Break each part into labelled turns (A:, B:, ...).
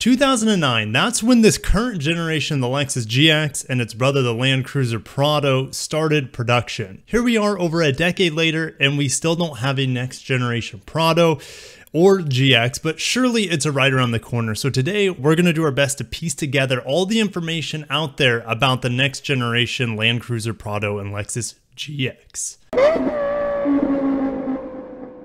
A: 2009, that's when this current generation, the Lexus GX and its brother, the Land Cruiser Prado, started production. Here we are over a decade later, and we still don't have a next generation Prado or GX, but surely it's a right around the corner. So today we're going to do our best to piece together all the information out there about the next generation Land Cruiser Prado and Lexus GX.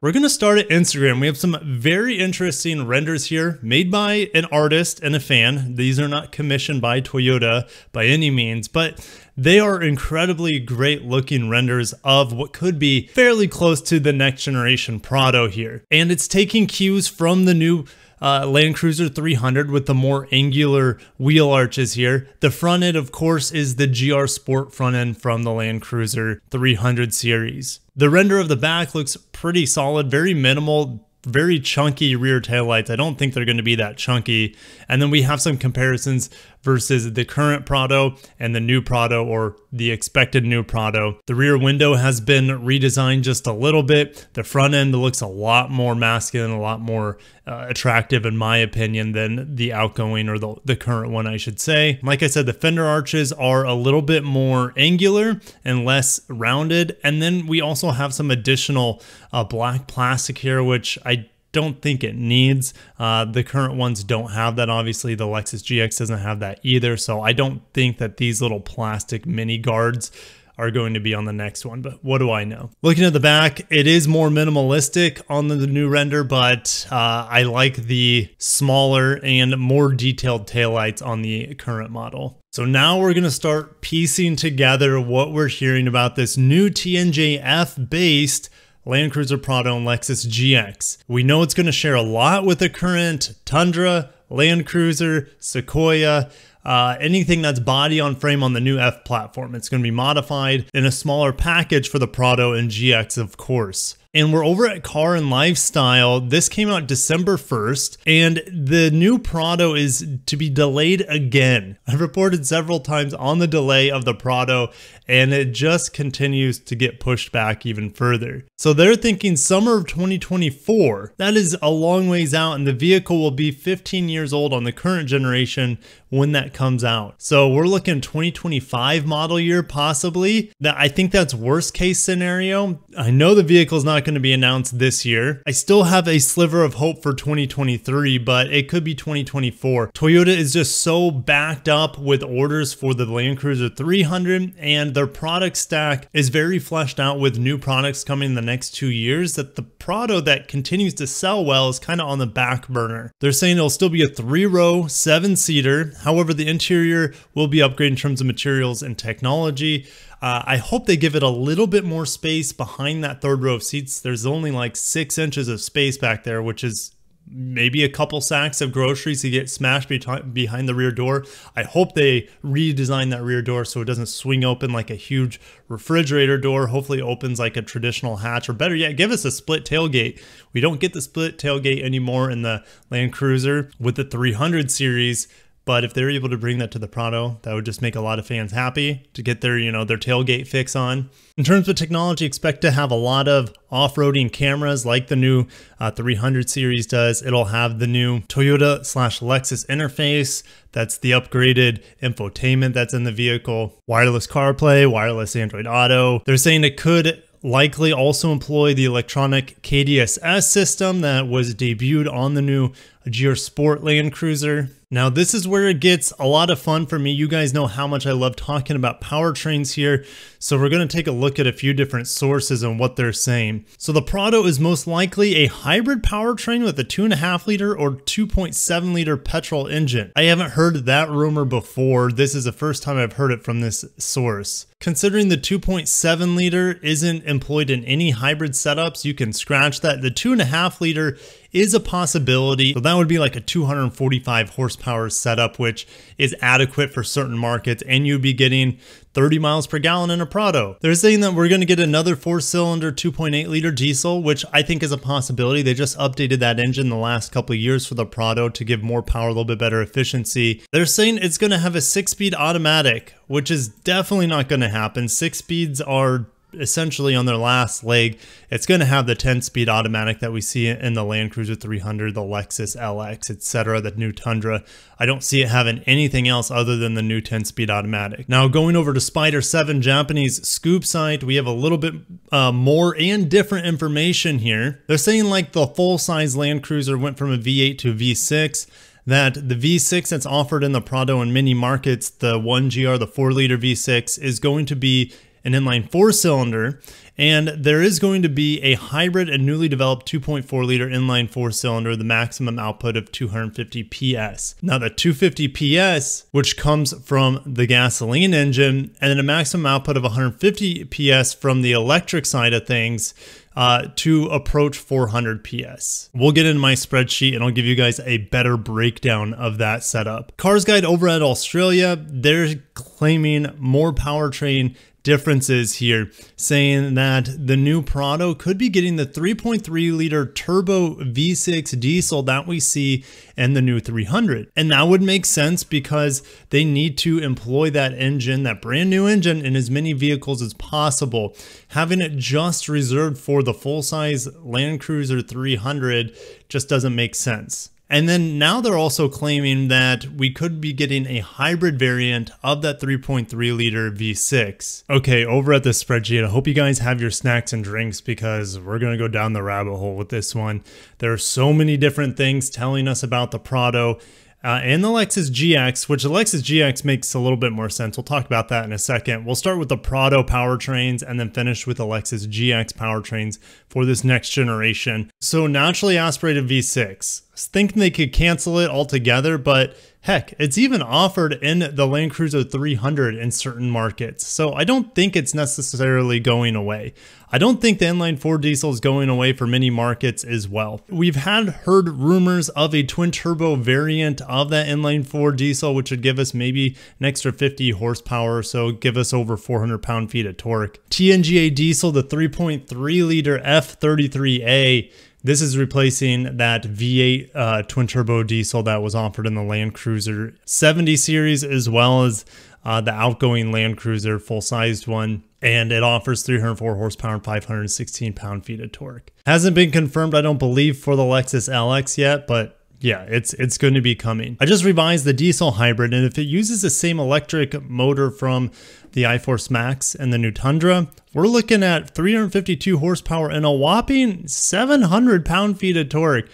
A: We're going to start at Instagram. We have some very interesting renders here made by an artist and a fan. These are not commissioned by Toyota by any means, but they are incredibly great looking renders of what could be fairly close to the next generation Prado here. And it's taking cues from the new uh, Land Cruiser 300 with the more angular wheel arches here. The front end, of course, is the GR Sport front end from the Land Cruiser 300 series. The render of the back looks pretty solid, very minimal, very chunky rear taillights. I don't think they're going to be that chunky. And then we have some comparisons versus the current Prado and the new Prado or the expected new Prado. The rear window has been redesigned just a little bit. The front end looks a lot more masculine, a lot more uh, attractive in my opinion than the outgoing or the, the current one I should say. Like I said, the fender arches are a little bit more angular and less rounded. And then we also have some additional uh, black plastic here, which I don't think it needs. Uh, the current ones don't have that. Obviously, the Lexus GX doesn't have that either. So I don't think that these little plastic mini guards are going to be on the next one, but what do I know? Looking at the back, it is more minimalistic on the, new render, but uh, I like the smaller and more detailed taillights on the current model. So now we're going to start piecing together what we're hearing about this new TNGA-F based Land Cruiser Prado and Lexus GX. We know it's going to share a lot with the current Tundra, Land Cruiser, Sequoia, uh, anything that's body on frame on the new F platform. It's going to be modified in a smaller package for the Prado and GX, of course. And we're over at Car and Lifestyle. This came out December 1st, and the new Prado is to be delayed again. I've reported several times on the delay of the Prado, and it just continues to get pushed back even further. So they're thinking summer of 2024. That is a long ways out, and the vehicle will be 15 years old on the current generation when that comes out. So we're looking 2025 model year possibly. That I think that's worst case scenario. I know the vehicle's not going to be announced this year. I still have a sliver of hope for 2023, but it could be 2024. Toyota is just so backed up with orders for the Land Cruiser 300 and their product stack is very fleshed out with new products coming in the next two years that the Prado that continues to sell well is kind of on the back burner. They're saying it'll still be a three row, seven seater. However, the interior will be upgraded in terms of materials and technology. Uh, I hope they give it a little bit more space behind that third row of seats. There's only like six inches of space back there, which is maybe a couple sacks of groceries to get smashed behind the rear door. I hope they redesign that rear door so it doesn't swing open like a huge refrigerator door. Hopefully opens like a traditional hatch or better yet, give us a split tailgate. We don't get the split tailgate anymore in the Land Cruiser with the 300 series. But if they're able to bring that to the Prado, that would just make a lot of fans happy to get their, you know, their tailgate fix on. In terms of technology, expect to have a lot of off-roading cameras like the new uh, 300 series does. It'll have the new Toyota slash Lexus interface. That's the upgraded infotainment that's in the vehicle. Wireless CarPlay, wireless Android Auto. They're saying it could likely also employ the electronic KDSS system that was debuted on the new GR Sport Land Cruiser. Now this is where it gets a lot of fun for me. You guys know how much I love talking about powertrains here. So we're going to take a look at a few different sources and what they're saying. So the Prado is most likely a hybrid powertrain with a 2.5 liter or 2.7 liter petrol engine. I haven't heard that rumor before. This is the first time I've heard it from this source. Considering the 2.7 liter isn't employed in any hybrid setups, you can scratch that. The 2.5 liter is a possibility. So that would be like a 245 horsepower setup, which is adequate for certain markets, and you'd be getting 30 miles per gallon in a Prado. They're saying that we're going to get another four cylinder 2.8 liter diesel, which I think is a possibility. They just updated that engine the last couple of years for the Prado to give more power, a little bit better efficiency. They're saying it's going to have a six speed automatic, which is definitely not going to happen. Six speeds are essentially on their last leg, it's going to have the 10-speed automatic that we see in the Land Cruiser 300, the Lexus LX, etc., the new Tundra. I don't see it having anything else other than the new 10-speed automatic. Now, going over to Spyder 7 Japanese scoop site, we have a little bit uh, more and different information here. They're saying like the full-size Land Cruiser went from a V8 to a V6 that the V6 that's offered in the Prado and Mini markets, the 1GR, the 4 liter V6, is going to be an inline four cylinder, and there is going to be a hybrid and newly developed 2.4 liter inline four cylinder, the maximum output of 250 PS. Now, the 250 PS, which comes from the gasoline engine, and then a maximum output of 150 PS from the electric side of things, uh, to approach 400 PS. We'll get in my spreadsheet and I'll give you guys a better breakdown of that setup. Cars Guide over at Australia, they're claiming more powertrain differences here, saying that the new Prado could be getting the 3.3 liter turbo V6 diesel that we see in the new 300. And that would make sense because they need to employ that engine, that brand new engine, in as many vehicles as possible. Having it just reserved for the full size Land Cruiser 300 just doesn't make sense. And then now they're also claiming that we could be getting a hybrid variant of that 3.3 liter V6. Okay, over at the spreadsheet, I hope you guys have your snacks and drinks because we're to go down the rabbit hole with this one. There are so many different things telling us about the Prado uh, and the Lexus GX, which the Lexus GX makes a little bit more sense. We'll talk about that in a second. We'll start with the Prado powertrains and then finish with the Lexus GX powertrains for this next generation. So naturally aspirated V6, I was thinking they could cancel it altogether, but Heck, it's even offered in the Land Cruiser 300 in certain markets, so I don't think it's necessarily going away. I don't think the inline 4 diesel is going away for many markets as well. We've had heard rumors of a twin turbo variant of that inline 4 diesel, which would give us maybe an extra 50 horsepower, or so give us over 400 pound feet of torque. TNGA diesel, the 3.3 liter F33A, this is replacing that V8 uh, twin turbo diesel that was offered in the Land Cruiser 70 series, as well as uh, the outgoing Land Cruiser full sized one. And it offers 304 horsepower and 516 pound feet of torque. Hasn't been confirmed, I don't believe, for the Lexus LX yet, but yeah, it's it's going to be coming. I just revised the diesel hybrid, and if it uses the same electric motor from the iForce Max and the new Tundra, we're looking at 352 horsepower and a whopping 700 pound-feet of torque.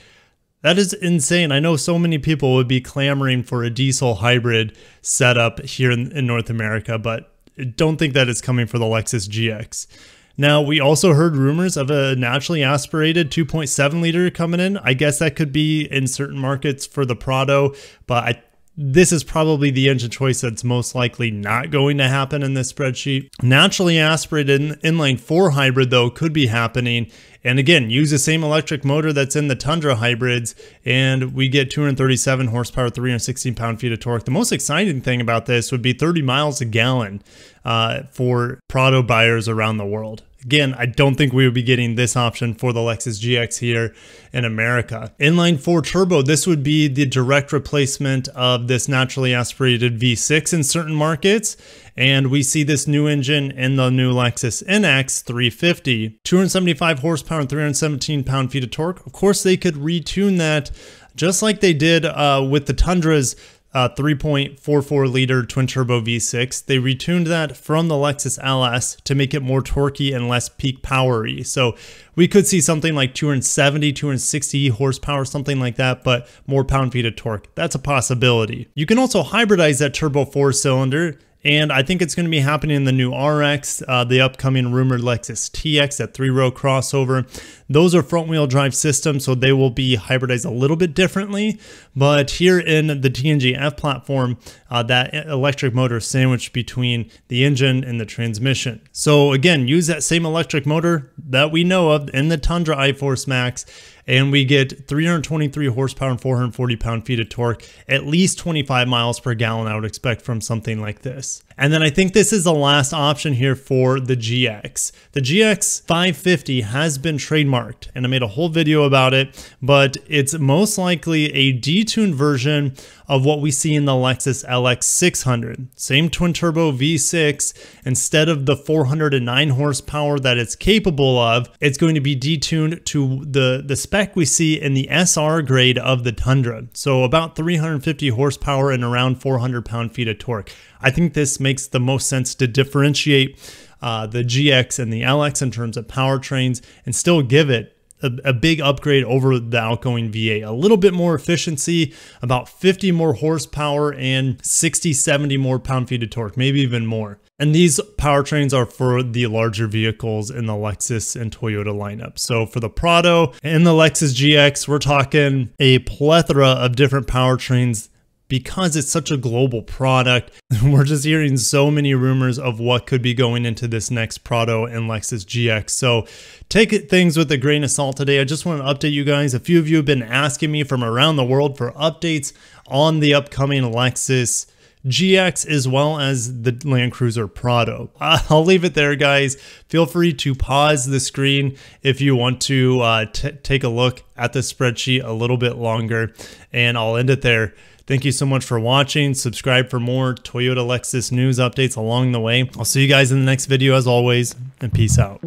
A: That is insane. I know so many people would be clamoring for a diesel hybrid setup here in, in North America, but don't think that it's coming for the Lexus GX. Now, we also heard rumors of a naturally aspirated 2.7 liter coming in. I guess that could be in certain markets for the Prado, but I this is probably the engine choice that's most likely not going to happen in this spreadsheet. Naturally aspirated inline 4 hybrid though could be happening and again, use the same electric motor that's in the Tundra hybrids, and we get 237 horsepower, 316 pound-feet of torque. The most exciting thing about this would be 30 miles a gallon uh, for Prado buyers around the world. Again, I don't think we would be getting this option for the Lexus GX here in America. Inline 4 turbo, this would be the direct replacement of this naturally aspirated V6 in certain markets. And we see this new engine in the new Lexus NX 350. 275 horsepower and 317 pound-feet of torque. Of course, they could retune that just like they did uh, with the Tundras uh, 3.44 liter twin turbo V6. They retuned that from the Lexus LS to make it more torquey and less peak powery. So we could see something like 270, 260 horsepower, something like that, but more pound feet of torque. That's a possibility. You can also hybridize that turbo four cylinder and I think it's going to be happening in the new RX, uh, the upcoming rumored Lexus TX, that three row crossover. Those are front wheel drive systems, so they will be hybridized a little bit differently. But here in the TNGA F platform, uh, that electric motor sandwiched between the engine and the transmission. So again, use that same electric motor that we know of in the Tundra iForce Max and we get 323 horsepower and 440 pound feet of torque, at least 25 miles per gallon I would expect from something like this. And then I think this is the last option here for the GX. The GX 550 has been trademarked and I made a whole video about it, but it's most likely a detuned version of what we see in the Lexus LX 600. Same twin turbo V6, instead of the 409 horsepower that it's capable of, it's going to be detuned to the, the spec we see in the SR grade of the Tundra. So about 350 horsepower and around 400 pound feet of torque. I think this makes the most sense to differentiate uh, the GX and the LX in terms of powertrains and still give it a, a, big upgrade over the outgoing V8. A little bit more efficiency, about 50 more horsepower and 60, 70 more pound feet of torque, maybe even more. And these powertrains are for the larger vehicles in the Lexus and Toyota lineup. So for the Prado and the Lexus GX, we're talking a plethora of different powertrains because it's such a global product, we're just hearing so many rumors of what could be going into this next Prado and Lexus GX. So take things with a grain of salt today. I just want to update you guys. A few of you have been asking me from around the world for updates on the upcoming Lexus GX as well as the Land Cruiser Prado. I'll leave it there, guys. Feel free to pause the screen if you want to uh, take a look at the spreadsheet a little bit longer, and I'll end it there. Thank you so much for watching. Subscribe for more Toyota Lexus news updates along the way. I'll see you guys in the next video as always, and peace out.